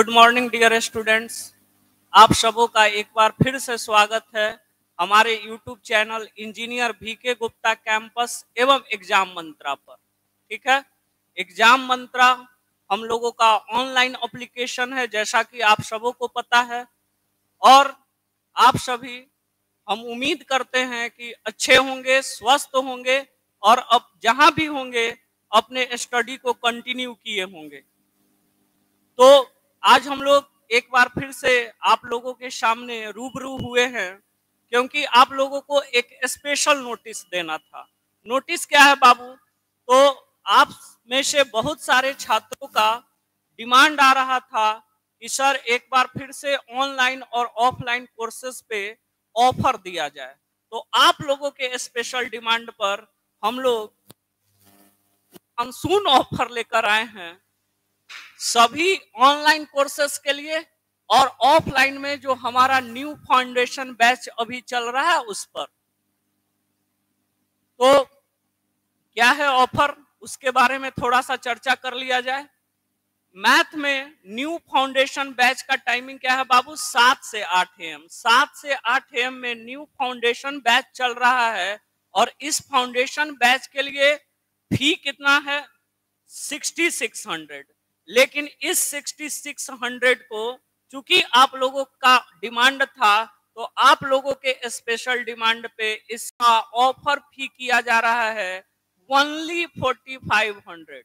Good morning dear students आप सबों का एक बार फिर से स्वागत है हमारे YouTube channel engineer V K Gupta campus एवं एग्ज़ाम मंत्रा पर। ठीक है? एग्ज़ाम मंत्रा हम लोगों का ऑनलाइन एप्लीकेशन है, जैसा कि आप सबों को पता है। और आप सभी हम उम्मीद करते हैं कि अच्छे होंगे, स्वस्थ होंगे और अब जहाँ भी होंगे, अपने स्टडी को कंटिन्यू किए होंगे। तो आज हम लोग एक बार फिर से आप लोगों के सामने रूबरू हुए हैं, क्योंकि आप लोगों को एक स्पेशल नोटिस देना था। नोटिस क्या है बाबू? तो आप में से बहुत सारे छात्रों का डिमांड आ रहा था कि सर एक बार फिर से ऑनलाइन और ऑफलाइन कोर्सेज पे ऑफ़र दिया जाए। तो आप लोगों के स्पेशल डिमांड पर हम लोग मानसून ऑफ़र लेकर आए हैं। सभी ऑनलाइन कोर्सेस के लिए और ऑफलाइन में जो हमारा न्यू फाउंडेशन बैच अभी चल रहा है उस पर। तो क्या है ऑफ़र उसके बारे में थोड़ा सा चर्चा कर लिया जाए। मैथ में न्यू फाउंडेशन बैच का टाइमिंग क्या है बाबू? सात से आठ एम सात से आठ एम में न्यू फाउंडेशन बैच चल रहा है और इस फाउंडेशन बैच के लिए फ़ी कितना है? सिक्सटी सिक्स हंड्रेड लेकिन इस सिक्सटी सिक्स हंड्रेड को चूँकि आप लोगों का डिमांड था तो आप लोगों के स्पेशल डिमांड पे इसका ऑफ़र फ़ी किया जा रहा है ओनली फोर्टी फाइव हंड्रेड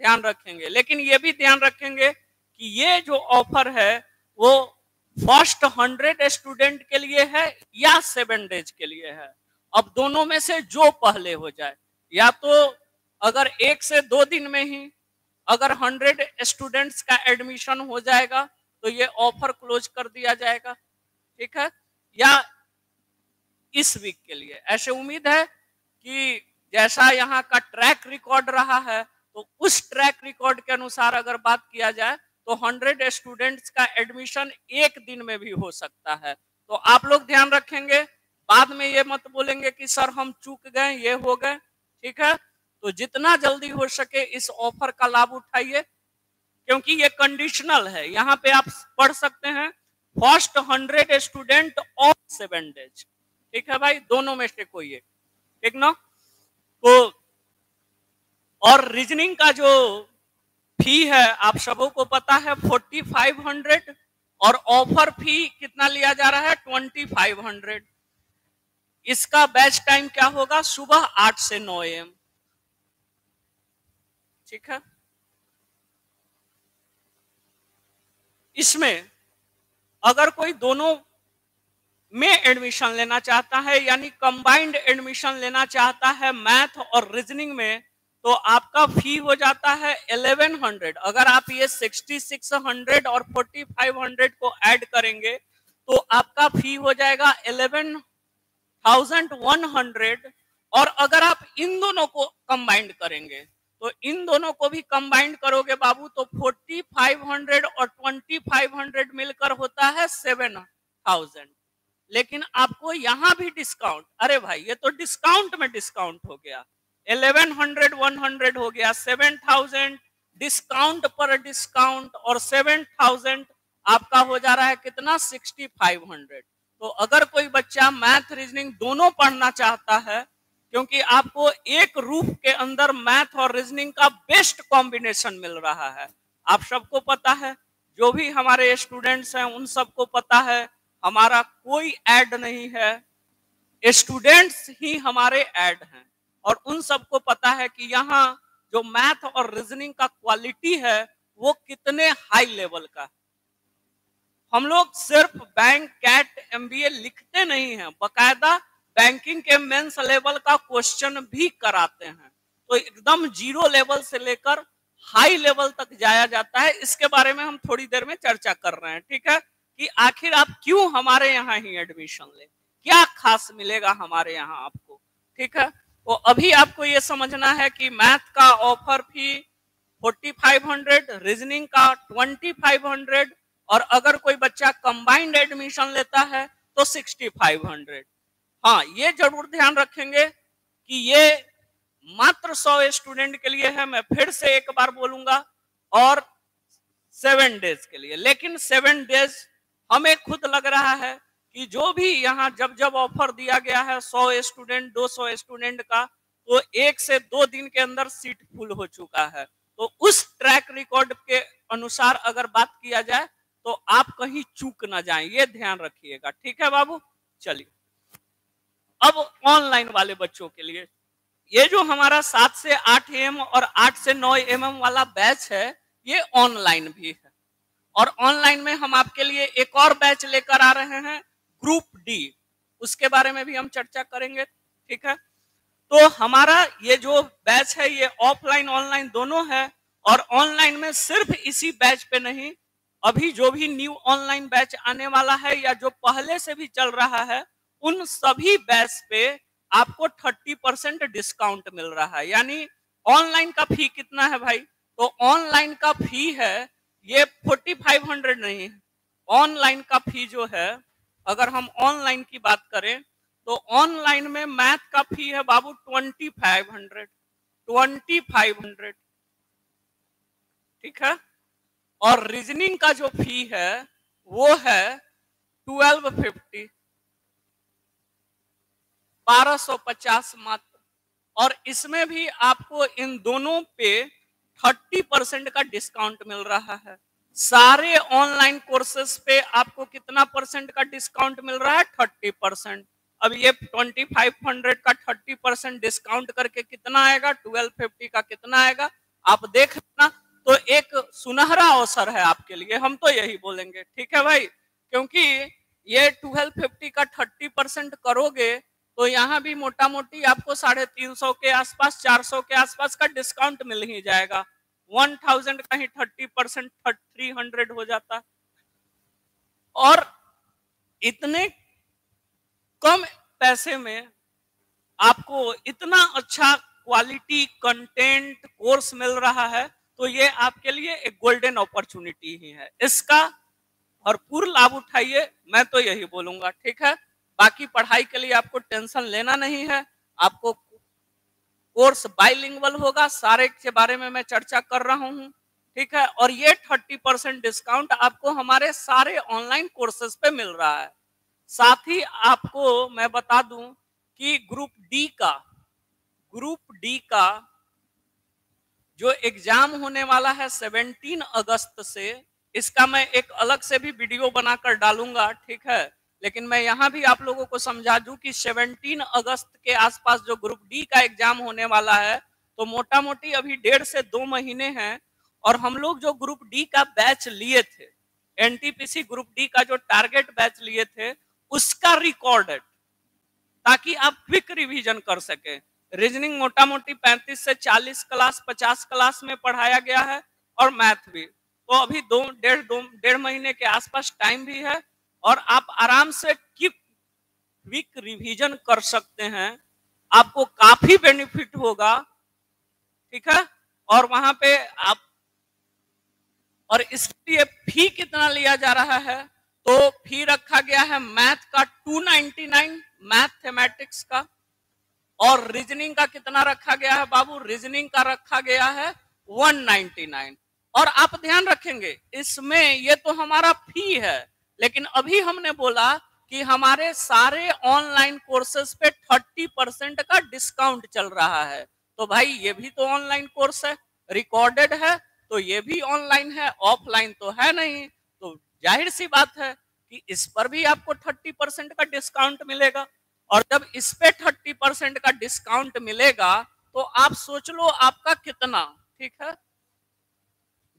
ध्यान रखेंगे, लेकिन ये भी ध्यान रखेंगे कि ये जो ऑफ़र है, वो फ़र्स्ट हंड्रेड स्टूडेंट के लिए है या सेवन डेज़ के लिए है? अब दोनों में से जो पहले हो जाए, या तो अगर एक से दो दिन में ही अगर हंड्रेड स्टूडेंट्स का एडमिशन हो जाएगा तो ये ऑफ़र क्लोज कर दिया जाएगा। ठीक है? या इस वीक के लिए। ऐसे उम्मीद है कि जैसा यहाँ का ट्रैक रिकॉर्ड रहा है तो उस ट्रैक रिकॉर्ड के अनुसार अगर बात किया जाए तो हंड्रेड स्टूडेंट्स का एडमिशन एक दिन में भी हो सकता है। तो आप लोग ध्यान रखेंगे। बाद में ये मत बोलेंगे कि, सर, हम चूक गए, ये हो गए। ठीक है? तो जितना जल्दी हो सके इस ऑफ़र का लाभ उठाइए, क्योंकि ये कंडीशनल है। यहाँ पे आप पढ़ सकते हैं first hundred student of seven days ठीक है भाई? दोनों में से कोई एक। ठीक ना? तो और रीजनिंग का जो फ़ी है, आप सबों को पता है फोर्टी फाइव हंड्रेड और ऑफ़र फ़ी कितना लिया जा रहा है? ट्वेंटी फाइव हंड्रेड इसका बैच टाइम क्या होगा? सुबह आठ से नौ एम ठीक है इसमें अगर कोई दोनों में एडमिशन लेना चाहता है, यानी कंबाइंड एडमिशन लेना चाहता है मैथ और रीजनिंग में तो आपका फ़ी हो जाता है 1100 अगर आप ये 6600 और 4500 को ऐड करेंगे तो आपका फ़ी हो जाएगा 11100 और अगर आप इन दोनों को कंबाइंड करेंगे तो इन दोनों को भी कंबाइंड करोगे बाबू तो 4500 और 2500 मिलकर होता है 7000 लेकिन आपको यहाँ भी डिस्काउंट अरे भाई, ये तो डिस्काउंट में डिस्काउंट हो गया। 1100 100 हो गया 7000 डिस्काउंट पर डिस्काउंट और 7000 आपका हो जा रहा है कितना? 6500 तो अगर कोई बच्चा मैथ रीजनिंग दोनों पढ़ना चाहता है क्योंकि आपको एक रूफ के अंदर मैथ और रीजनिंग का बेस्ट कॉम्बिनेशन मिल रहा है। आप सबको पता है, जो भी हमारे स्टूडेंट्स हैं, उन सबको पता है, हमारा कोई ऐड नहीं है। स्टूडेंट्स ही हमारे ऐड हैं और उन सबको पता है कि यहाँ जो मैथ और रीजनिंग का क्वालिटी है, वो कितने हाई लेवल का है। हम लोग सिर्फ़ बैंक कैट एमबीए लिखते नहीं हैं। बकायदा बैंकिंग के मेंस लेवल का क्वेश्चन भी कराते हैं। तो एकदम ज़ीरो लेवल से लेकर हाई लेवल तक जाया जाता है। इसके बारे में हम थोड़ी देर में चर्चा कर रहे हैं, ठीक है? कि आखिर आप क्यों हमारे यहाँ ही एडमिशन ले? क्या खास मिलेगा हमारे यहाँ आपको, ठीक है? तो अभी आपको ये समझना है कि मैथ का ऑफ़र फ़ी 4500 रीजनिंग का 2500 और अगर कोई बच्चा कंबाइंड एडमिशन लेता है तो 6500 हाँ ये ज़रूर ध्यान रखेंगे कि ये मात्र 100 स्टूडेंट के लिए है, मैं फिर से एक बार बोलूँगा, और सेवन डेज़ के लिए। लेकिन सेवन डेज़ हमें खुद लग रहा है कि जो भी यहाँ जब जब ऑफ़र दिया गया है, सौ स्टूडेंट, दो सौ स्टूडेंट का तो एक से दो दिन के अंदर सीट फुल हो चुका है। तो उस ट्रैक रिकॉर्ड के अनुसार अगर बात किया जाए तो आप कहीं चूक ना जाए, ये ध्यान रखिएगा। ठीक है बाबू? चलिए। अब ऑनलाइन वाले बच्चों के लिए। ये जो हमारा सात से आठ एम और आठ से नौ एम वाला बैच है, ये ऑनलाइन भी है। और ऑनलाइन में हम आपके लिए एक और बैच लेकर आ रहे हैं ग्रुप डी उसके बारे में भी हम चर्चा करेंगे, ठीक है? तो हमारा ये जो बैच है, ये ऑफलाइन ऑनलाइन दोनों है, और ऑनलाइन में सिर्फ़ इसी बैच पे नहीं, अभी जो भी न्यू ऑनलाइन बैच आने वाला है या जो पहले से भी चल रहा है उन सभी बैच पे आपको 30 परसेंट डिस्काउंट मिल रहा है। यानी ऑनलाइन का फ़ी कितना है भाई? तो ऑनलाइन का फ़ी है, ये 4500 नहीं है। ऑनलाइन का फ़ी जो है, अगर हम ऑनलाइन की बात करें तो ऑनलाइन में मैथ का फ़ी है बाबू 2500 2500 ठीक है? और रीजनिंग का जो फ़ी है, वो है ट्वेल्व फिफ्टी। बारह सौ पचास मात्र। और इसमें भी आपको इन दोनों पे थर्टी परसेंट का डिस्काउंट मिल रहा है। सारे ऑनलाइन कोर्सेस पे आपको कितना परसेंट का डिस्काउंट मिल रहा है? Thirty percent. अब ये ट्वेंटी फाइव हंड्रेड का थर्टी परसेंट डिस्काउंट करके कितना आएगा? ट्वेल्व फिफ्टी का कितना आएगा? आप देख लेना। तो एक सुनहरा अवसर है आपके लिए। हम तो यही बोलेंगे। ठीक है भाई? क्योंकि ये ट्वेल्व फिफ्टी का थर्टी परसेंट करोगे तो यहाँ भी मोटा मोटी आपको साढ़े तीन सौ के आसपास, चार सौ के आसपास का डिस्काउंट मिल ही जाएगा। वन थाउज़ेंड का ही थर्टी परसेंट थ्री हंड्रेड हो जाता। है और इतने कम पैसे में आपको इतना अच्छा क्वालिटी कंटेंट कोर्स मिल रहा है तो ये आपके लिए एक गोल्डन अपॉर्चुनिटी ही है। इसका भरपूर लाभ उठाइए, मैं तो यही बोलूँगा, ठीक है? बाकी पढ़ाई के लिए आपको टेंशन लेना नहीं है, आपको कोर्स बाइलिंगुअल होगा, सारे के बारे में मैं चर्चा कर रहा हूँ, ठीक है? और ये थर्टी परसेंट डिस्काउंट आपको हमारे सारे ऑनलाइन कोर्सेज पे मिल रहा है। साथ ही आपको मैं बता दूँ कि ग्रुप डी का, ग्रुप डी का जो एग्ज़ाम होने वाला है 17 अगस्त से, इसका मैं एक अलग से भी वीडियो बनाकर डालूँगा, ठीक है? लेकिन मैं यहाँ भी आप लोगों को समझा दूँ कि 17 अगस्त के आसपास जो ग्रुप डी का एग्ज़ाम होने वाला है तो मोटा मोटी अभी डेढ़ से दो महीने हैं और हम लोग जो ग्रुप डी का बैच लिए थे एनटीपीसी ग्रुप डी का जो टारगेट बैच लिए थे, उसका रिकॉर्डेड ताकि आप क्विक रिवीजन कर सके। रीजनिंग मोटा मोटी 35 से 40 क्लास 50 क्लास में पढ़ाया गया है और मैथ भी। तो अभी दो, डेढ़ दो, डेढ़ महीने के आसपास टाइम भी है और आप आराम से क्विक रिवीजन कर सकते हैं। आपको काफ़ी बेनिफिट होगा, ठीक है? और वहाँ पे आप, और इसके लिए फ़ी कितना लिया जा रहा है? तो फ़ी रखा गया है मैथ का 299 मैथमेटिक्स का। और रीजनिंग का कितना रखा गया है बाबू? रीजनिंग का रखा गया है 199 और आप ध्यान रखेंगे, इसमें ये तो हमारा फ़ी है। लेकिन अभी हमने बोला कि हमारे सारे ऑनलाइन कोर्सेज पे 30 परसेंट का डिस्काउंट चल रहा है। तो भाई, ये भी तो ऑनलाइन कोर्स है रिकॉर्डेड है तो ये भी ऑनलाइन है ऑफलाइन तो है नहीं। तो ज़ाहिर सी बात है कि इस पर भी आपको 30 परसेंट का डिस्काउंट मिलेगा। और जब इस पे 30 परसेंट का डिस्काउंट मिलेगा तो आप सोच लो आपका कितना, ठीक है?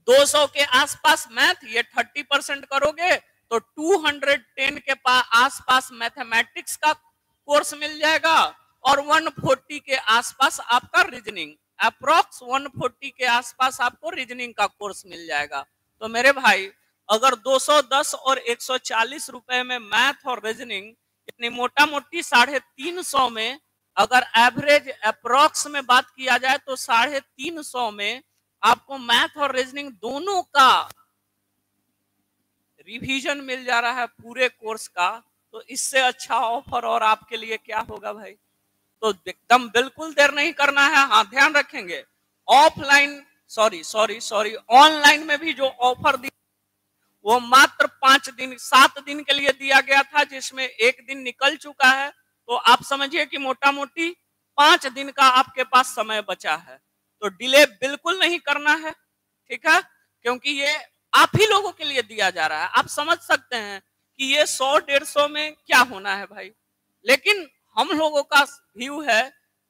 200 के आसपास मैथ ये 30 परसेंट करोगे तो 210 के पास आसपास मैथमेटिक्स का कोर्स मिल जाएगा और 140 के आसपास आपका रीजनिंग अप्रोक्स 140 के आसपास आपको रीजनिंग का कोर्स मिल जाएगा। तो मेरे भाई, अगर 210 और 140 रुपए में मैथ और रीजनिंग इतनी मोटा मोटी साढ़े तीन सौ में अगर एवरेज अप्रोक्स में बात किया जाए तो साढ़े तीन सौ में आपको मैथ और रीजनिंग दोनों का रिवीजन मिल जा रहा है पूरे कोर्स का तो इससे अच्छा ऑफ़र और आपके लिए क्या होगा भाई? तो एकदम बिल्कुल देर नहीं करना है हाँ ध्यान रखेंगे। Offline sorry sorry sorry online में भी जो ऑफ़र दी, वो मात्र पाँच दिन, सात दिन के लिए दिया गया था, जिसमें एक दिन निकल चुका है। तो आप समझिए कि मोटा मोटी पाँच दिन का आपके पास समय बचा है। तो डिले बिल्कुल नहीं करना है, ठीक है? क्योंकि ये आप ही लोगों के लिए दिया जा रहा है। आप समझ सकते हैं कि ये सौ, डेढ़ सौ में क्या होना है भाई। लेकिन हम लोगों का व्यू है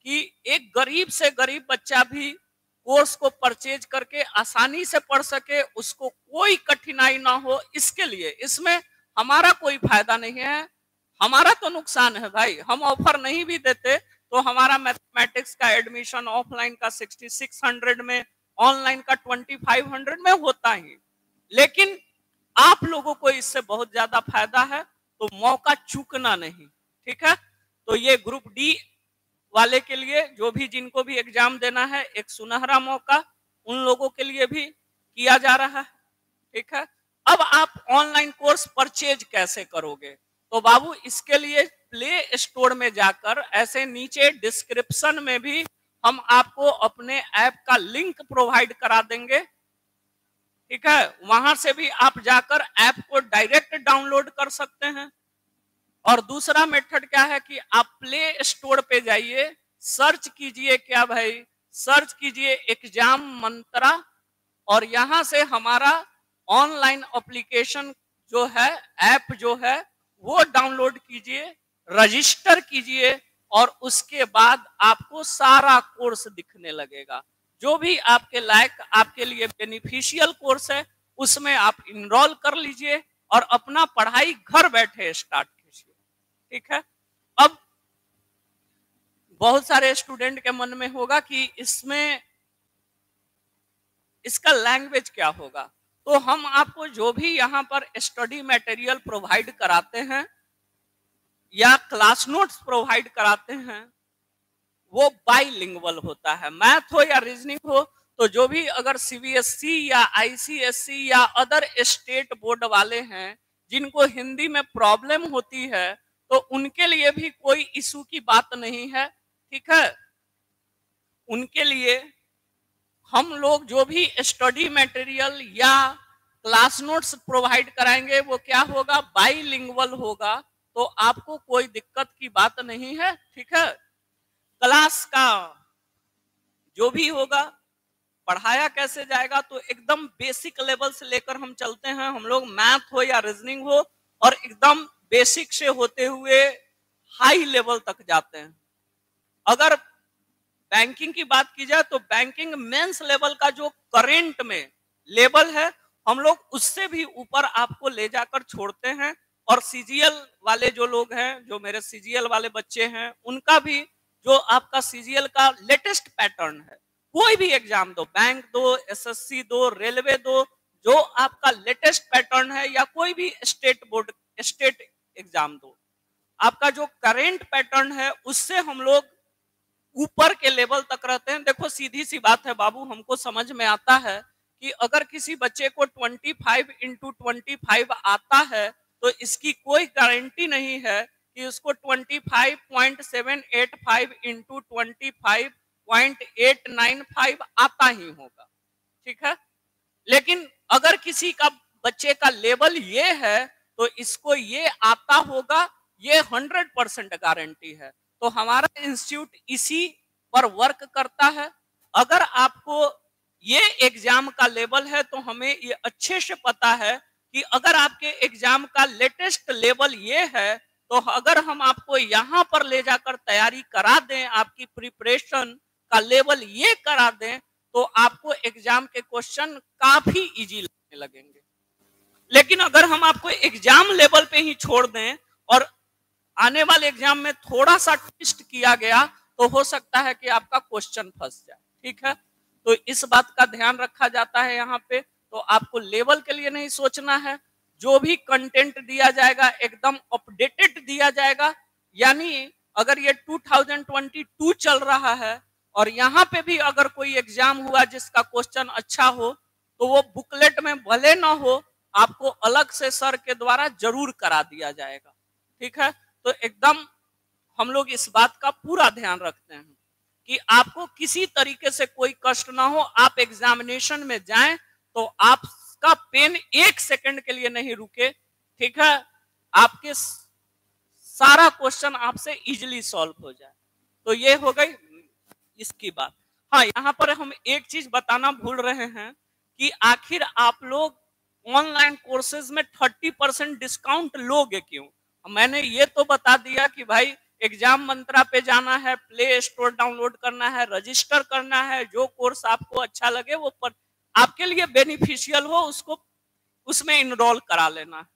कि एक गरीब से गरीब बच्चा भी कोर्स को परचेज करके आसानी से पढ़ सके, उसको कोई कठिनाई ना हो, इसके लिए। इसमें हमारा कोई फ़ायदा नहीं है। हमारा तो नुकसान है भाई। हम ऑफ़र नहीं भी देते तो हमारा मैथमेटिक्स का एडमिशन ऑफलाइन का 6600 में, ऑनलाइन का 2500 में होता ही। लेकिन आप लोगों को इससे बहुत ज़्यादा फ़ायदा है तो मौका चूकना नहीं, ठीक है? तो ये ग्रुप डी वाले के लिए जो भी जिनको भी एग्ज़ाम देना है, एक सुनहरा मौका उन लोगों के लिए भी किया जा रहा है, ठीक है? अब आप ऑनलाइन कोर्स परचेज कैसे करोगे? तो बाबू, इसके लिए प्ले स्टोर में जाकर, ऐसे नीचे डिस्क्रिप्शन में भी हम आपको अपने ऐप का लिंक प्रोवाइड करा देंगे ठीक है? वहाँ से भी आप जाकर ऐप को डायरेक्ट डाउनलोड कर सकते हैं। और दूसरा मेथड क्या है कि आप प्ले स्टोर पे जाइए, सर्च कीजिए क्या भाई? सर्च कीजिए एग्ज़ाम मंत्रा और यहाँ से हमारा ऑनलाइन एप्लीकेशन जो है, ऐप जो है, वो डाउनलोड कीजिए, रजिस्टर कीजिए और उसके बाद आपको सारा कोर्स दिखने लगेगा। जो भी आपके लायक, आपके लिए बेनिफिशियल कोर्स है, उसमें आप इनरोल कर लीजिए और अपना पढ़ाई घर बैठे स्टार्ट कीजिए। ठीक है? अब बहुत सारे स्टूडेंट के मन में होगा कि इसमें, इसका लैंग्वेज क्या होगा? तो हम आपको जो भी यहाँ पर स्टडी मटेरियल प्रोवाइड कराते हैं या क्लास नोट्स प्रोवाइड कराते हैं वो बाईलिंगुअल होता है। मैथ हो या रीजनिंग हो तो जो भी अगर सीबीएसई या आईसीएसई या अदर स्टेट बोर्ड वाले हैं, जिनको हिंदी में प्रॉब्लम होती है तो उनके लिए भी कोई इशू की बात नहीं है, ठीक है? उनके लिए हम लोग जो भी स्टडी मटेरियल या क्लास नोट्स प्रोवाइड कराएँगे, वो क्या होगा? बाईलिंगुअल होगा तो आपको कोई दिक्कत की बात नहीं है, ठीक है? क्लास का जो भी होगा, पढ़ाया कैसे जाएगा तो एकदम बेसिक लेवल से लेकर हम चलते हैं। हम लोग मैथ हो या रीजनिंग हो, और एकदम बेसिक से होते हुए हाई लेवल तक जाते हैं। अगर बैंकिंग की बात की जाए तो बैंकिंग मेंस लेवल का जो करेंट में लेवल है, हम लोग उससे भी ऊपर आपको ले जाकर छोड़ते हैं। और सीजीएल वाले जो लोग हैं, जो मेरे सीजीएल वाले बच्चे हैं, उनका भी जो आपका सीजीएल का लेटेस्ट पैटर्न है, कोई भी एग्ज़ाम दो, बैंक दो, एसएससी दो, रेलवे दो, जो आपका लेटेस्ट पैटर्न है या कोई भी स्टेट बोर्ड, स्टेट एग्ज़ाम दो, आपका जो करेंट पैटर्न है, उससे हम लोग ऊपर के लेवल तक रहते हैं। देखो, सीधी सी बात है बाबू, हमको समझ में आता है कि अगर किसी बच्चे को 25 फाइव इंटू आता है तो इसकी कोई गारंटी नहीं है कि उसको 25.785 इंटू ट्वेंटी आता ही होगा। ठीक है? लेकिन अगर किसी का बच्चे का लेवल ये है तो इसको ये आता होगा, ये हंड्रेड परसेंट गारंटी है। तो हमारा इंस्टीट्यूट इसी पर वर्क करता है। अगर आपको ये एग्ज़ाम का लेवल है तो हमें ये अच्छे से पता है कि अगर आपके एग्ज़ाम का लेटेस्ट लेवल ये है तो अगर हम आपको यहाँ पर ले जाकर तैयारी करा दें, आपकी प्रिपरेशन का लेवल ये करा दें तो आपको एग्ज़ाम के क्वेश्चन काफ़ी इजी लगने लगेंगे। लेकिन अगर हम आपको एग्ज़ाम लेवल पे ही छोड़ दें और आने वाले एग्ज़ाम में थोड़ा सा टेस्ट किया गया तो हो सकता है कि आपका क्वेश्चन फंस जाए। ठीक है? तो इस बात का ध्यान रखा जाता है यहाँ पे। तो आपको लेवल के लिए नहीं सोचना है। जो भी कंटेंट दिया जाएगा, एकदम अपडेटेड दिया जाएगा। यानी अगर ये 2022 चल रहा है और यहाँ पे भी अगर कोई एग्ज़ाम हुआ जिसका क्वेश्चन अच्छा हो तो वो बुकलेट में भले ना हो, आपको अलग से सर के द्वारा ज़रूर करा दिया जाएगा। ठीक है? तो एकदम हम लोग इस बात का पूरा ध्यान रखते हैं कि आपको किसी तरीके से कोई कष्ट ना हो। आप एग्जामिनेशन में जाएँ तो आपका पेन एक सेकंड के लिए नहीं रुके। ठीक है? आपके सारा क्वेश्चन आपसे इजिली सॉल्व हो जाए। तो ये हो गई इसकी बात। हाँ यहाँ पर हम एक चीज़ बताना भूल रहे हैं कि आखिर आप लोग ऑनलाइन कोर्सेज में थर्टी परसेंट डिस्काउंट लोगे क्यों? मैंने ये तो बता दिया कि भाई एग्ज़ाम मंत्रा पे जाना है प्ले स्टोर डाउनलोड करना है रजिस्टर करना है, जो कोर्स आपको अच्छा लगे वो पर आपके लिए बेनिफिशियल हो, उसको, उसमें इनरोल करा लेना।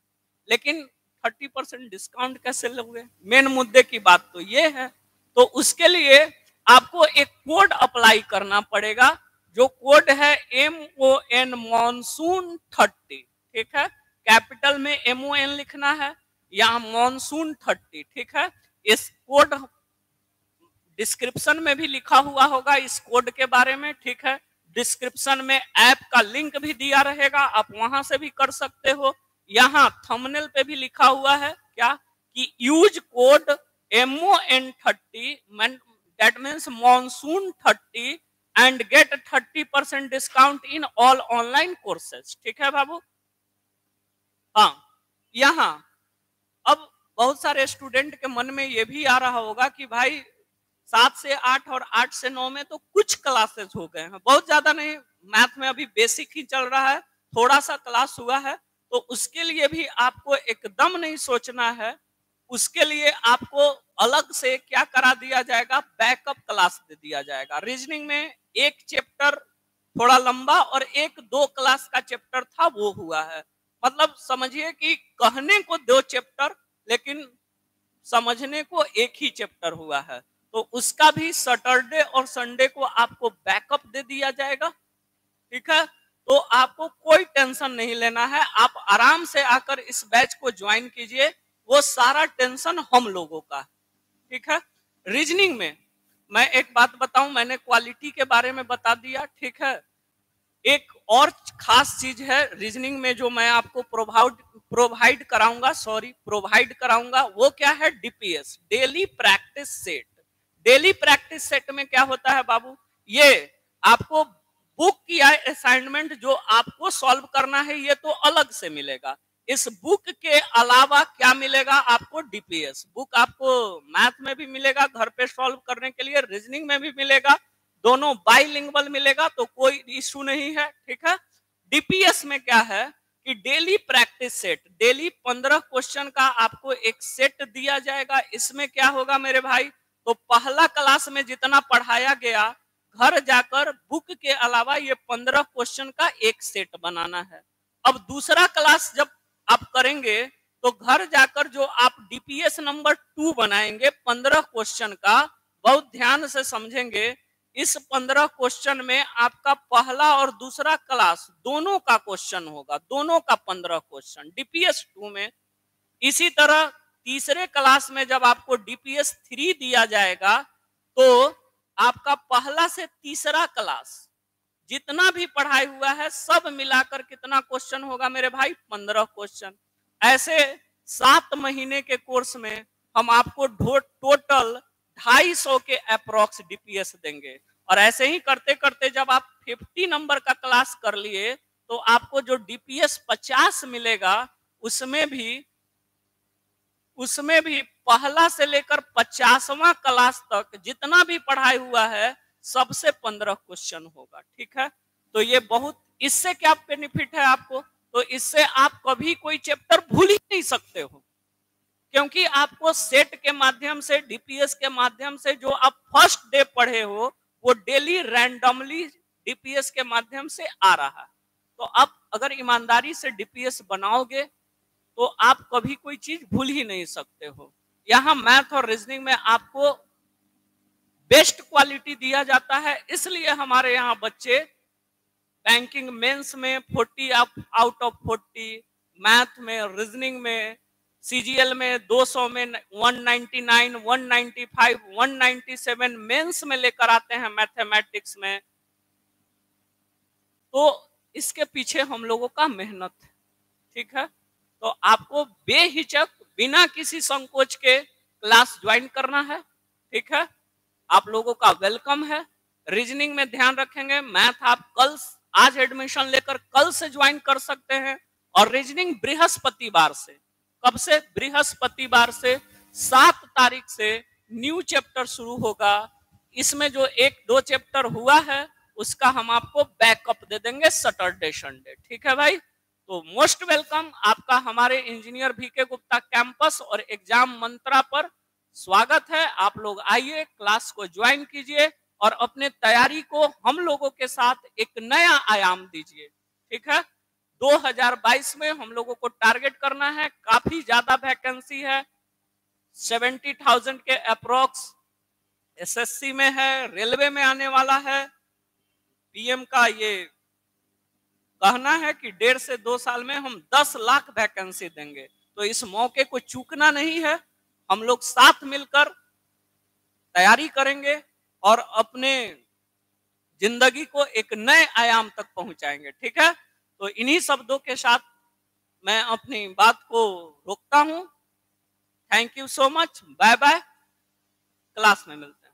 लेकिन थर्टी परसेंट डिस्काउंट कैसे लोगे? मेन मुद्दे की बात तो ये है। तो उसके लिए आपको एक कोड अप्लाई करना पड़ेगा, जो कोड है M O N monsoon thirty ठीक है? कैपिटल में एम ओ एन लिखना है, या मॉनसून थर्टी ठीक है? इस कोड डिस्क्रिप्शन में भी लिखा हुआ होगा इस कोड के बारे में, ठीक है? डिस्क्रिप्शन में ऐप का लिंक भी दिया रहेगा, आप वहाँ से भी कर सकते हो। यहाँ थंबनेल पे भी लिखा हुआ है क्या कि use code MO N thirty that means monsoon thirty and get thirty percent discount in all online courses ठीक है बाबू? हाँ यहाँ। अब बहुत सारे स्टूडेंट के मन में ये भी आ रहा होगा कि भाई, सात से आठ और आठ से नौ में तो कुछ क्लासेस हो गए हैं। बहुत ज़्यादा नहीं मैथ में अभी बेसिक ही चल रहा है। थोड़ा सा क्लास हुआ है। तो उसके लिए भी आपको एकदम नहीं सोचना है। उसके लिए आपको अलग से क्या करा दिया जाएगा? बैकअप क्लास दे दिया जाएगा। रीजनिंग में एक चैप्टर थोड़ा लंबा और एक दो क्लास का चैप्टर था, वो हुआ है। मतलब समझिए कि कहने को दो चैप्टर लेकिन समझने को एक ही चैप्टर हुआ है। तो उसका भी सैटरडे और संडे को आपको बैकअप दे दिया जाएगा। ठीक है? तो आपको कोई टेंशन नहीं लेना है। आप आराम से आकर इस बैच को ज्वाइन कीजिए। वो सारा टेंशन हम लोगों का ठीक है? रीजनिंग में मैं एक बात बताऊँ, मैंने क्वालिटी के बारे में बता दिया, ठीक है? एक और खास चीज़ है रीजनिंग में जो मैं आपको प्रोवाइड प्रोवाइड कराऊँगा, सॉरी प्रोवाइड कराऊँगा, वो क्या है? DPS daily practice set. Daily practice set में क्या होता है बाबू? ये आपको बुक की असाइनमेंट जो आपको सॉल्व करना है, ये तो अलग से मिलेगा। इस बुक के अलावा क्या मिलेगा आपको? डीपीएस बुक आपको मैथ में भी मिलेगा, घर पे सॉल्व करने के लिए रीजनिंग में भी मिलेगा, दोनों बाईलिंगुअल मिलेगा तो कोई इशू नहीं है, ठीक है? डीपीएस में क्या है कि डेली प्रैक्टिस सेट डेली पंद्रह क्वेश्चन का आपको एक सेट दिया जाएगा। इसमें क्या होगा मेरे भाई? तो पहला क्लास में जितना पढ़ाया गया घर जाकर बुक के अलावा ये पंद्रह क्वेश्चन का एक सेट बनाना है। अब दूसरा क्लास जब आप करेंगे तो घर जाकर जो आप डीपीएस नंबर टू बनाएँगे, पंद्रह क्वेश्चन का, बहुत ध्यान से समझेंगे, इस पंद्रह क्वेश्चन में आपका पहला और दूसरा क्लास दोनों का क्वेश्चन होगा, दोनों का पंद्रह क्वेश्चन डीपीएस टू में इसी तरह तीसरे क्लास में जब आपको डीपीएस थ्री दिया जाएगा तो आपका पहला से तीसरा क्लास, जितना भी पढ़ाई हुआ है, सब मिलाकर कितना क्वेश्चन होगा मेरे भाई? पंद्रह क्वेश्चन ऐसे सात महीने के कोर्स में हम आपको टोटल ढाई सौ के अप्रोक्स डीपीएस देंगे। और ऐसे ही करते करते जब आप 50 नंबर का क्लास कर लिए तो आपको जो डीपीएस 50 मिलेगा, उसमें भी उसमें भी पहला से लेकर पचासवा क्लास तक जितना भी पढ़ाई हुआ है, सबसे पंद्रह क्वेश्चन होगा, ठीक है? तो ये बहुत, इससे क्या बेनिफिट है आपको? तो इससे आप कभी कोई चैप्टर भूल ही नहीं सकते हो। क्योंकि आपको सेट के माध्यम से डीपीएस के माध्यम से जो आप फ़र्स्ट डे पढ़े हो, वो डेली रैंडमली डीपीएस के माध्यम से आ रहा है। तो आप अगर ईमानदारी से डीपीएस बनाओगे तो आप कभी कोई चीज़ भूल ही नहीं सकते हो। यहाँ मैथ और रीजनिंग में आपको बेस्ट क्वालिटी दिया जाता है इसलिए हमारे यहाँ बच्चे बैंकिंग मेंस में 40 आउट ऑफ़ 40 मैथ में रीजनिंग में सीजीएल में 200 में 199, 195, 197 मेंस में लेकर आते हैं मैथमेटिक्स में। तो इसके पीछे हम लोगों का मेहनत है ठीक है? तो आपको बेहिचक बिना किसी संकोच के क्लास ज्वाइन करना है, ठीक है? आप लोगों का वेलकम है। रीजनिंग में ध्यान रखेंगे, मैथ आप कल आज एडमिशन लेकर कल से ज्वाइन कर सकते हैं। और रीजनिंग बृहस्पतिवार से, कब से? बृहस्पतिवार से सात तारीख से न्यू चैप्टर शुरू होगा। इसमें जो एक दो चैप्टर हुआ है, उसका हम आपको बैकअप दे देंगे सैटरडे, संडे, ठीक है भाई? तो मोस्ट वेलकम आपका हमारे इंजीनियर के गुप्ता कैंपस और एग्ज़ाम मंत्रा पर स्वागत है। आप लोग आइए क्लास को ज्वाइन कीजिए और अपने तैयारी को हम लोगों के साथ एक नया आयाम दीजिए। ठीक है? 2022 में हम लोगों को टारगेट करना है। काफ़ी ज़्यादा वैकेंसी है। 70,000 के अप्रोक्स एसएससी में है रेलवे में आने वाला है। पीएम का ये कहना है कि डेढ़ से दो साल में हम 10 लाख वैकेंसी देंगे। तो इस मौके को चूकना नहीं है। हम लोग साथ मिलकर तैयारी करेंगे और अपने ज़िंदगी को एक नए आयाम तक पहुंचाएँगे। ठीक है? तो इन्हीं शब्दों के साथ मैं अपनी बात को रोकता हूँ। Thank you so much bye bye class में मिलते हैं।